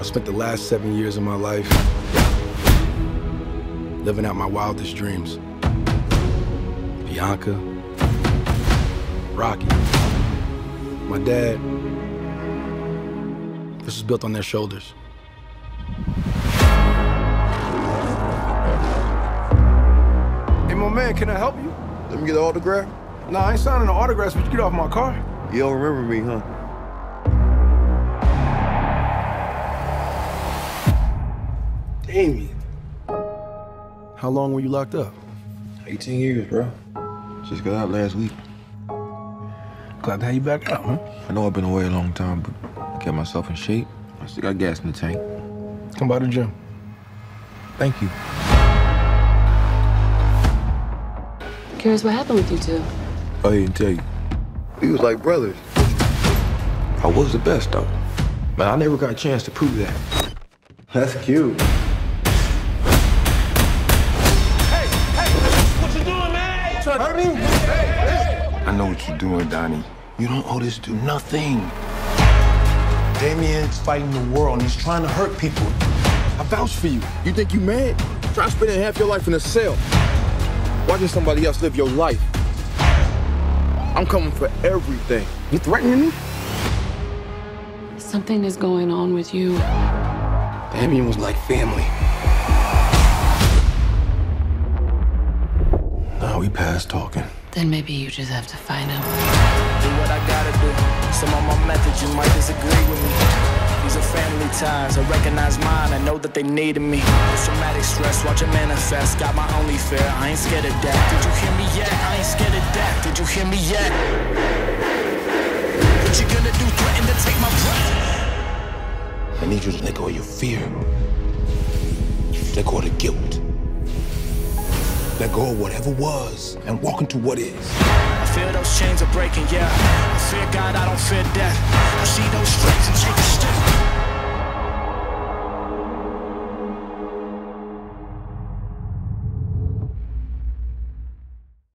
I spent the last seven years of my life living out my wildest dreams. Bianca, Rocky, my dad. This was built on their shoulders. Hey, my man, can I help you? Let me get an autograph. Nah, I ain't signing no autographs, but you get off my car. You don't remember me, huh? Damian. How long were you locked up? 18 years, bro. Just got out last week. Glad to have you back out, huh? I know I've been away a long time, but I kept myself in shape. I still got gas in the tank. Come by the gym. Thank you. Curious what happened with you two? I didn't tell you. We was like brothers. I was the best, though. But I never got a chance to prove that. That's cute. I know what you're doing, Donnie. You don't owe this dude nothing. Damian's fighting the world and he's trying to hurt people. I vouch for you. You think you mad? Try spending half your life in a cell. Watching somebody else live your life. I'm coming for everything. You threatening me? Something is going on with you. Damian was like family. We past talking. Then maybe you just have to find him. do what I gotta do. Some of my methods you might disagree with me. These are family ties. I recognize mine. I know that they needed me. Traumatic stress, watch it manifest. Got my only fear. I ain't scared of that. Did you hear me yet? I ain't scared of that. Did you hear me yet? What you gonna do? Threaten to take my breath? I need you to let go of your fear. Let go of the guilt. Let go of whatever was and walk into what is. I feel those chains are breaking, yeah. I fear God, I don't fear death. I see those stripes and take.